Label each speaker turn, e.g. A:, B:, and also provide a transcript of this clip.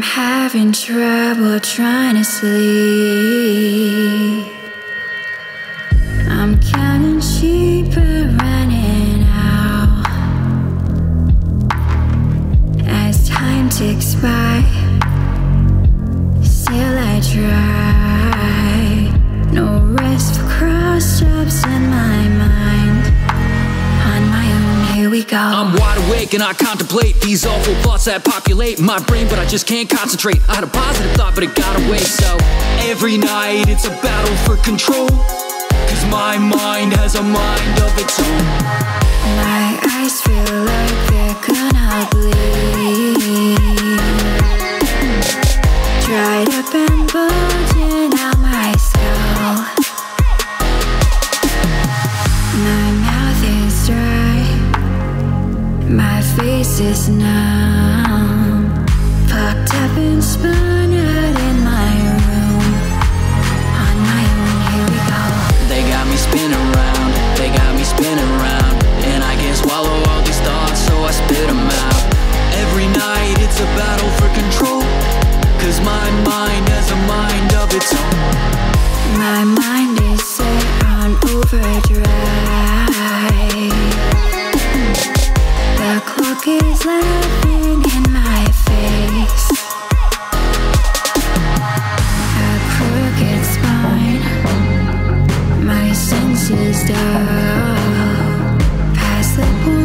A: I'm having trouble trying to sleep. I'm counting sheep but running out. As time ticks by, still I try. No rest for cross tops in my mind. I'm
B: wide awake and I contemplate these awful thoughts that populate my brain, but I just can't concentrate. I had a positive thought, but it got away. So every night it's a battle for control. Cause my mind has a mind of its own.
A: My eyes feel like they're gonna bleed. Try to My face is numb. Fucked up and spun out in my room. On my own, here we go.
B: They got me spinning around, They got me spinning around, And I can't swallow all these thoughts So I spit them out. Every night it's a battle for control. Cause my mind has a mind of its own.
A: My mind is set on overdrive. in my face. A crooked spine. My senses dull. Past the point.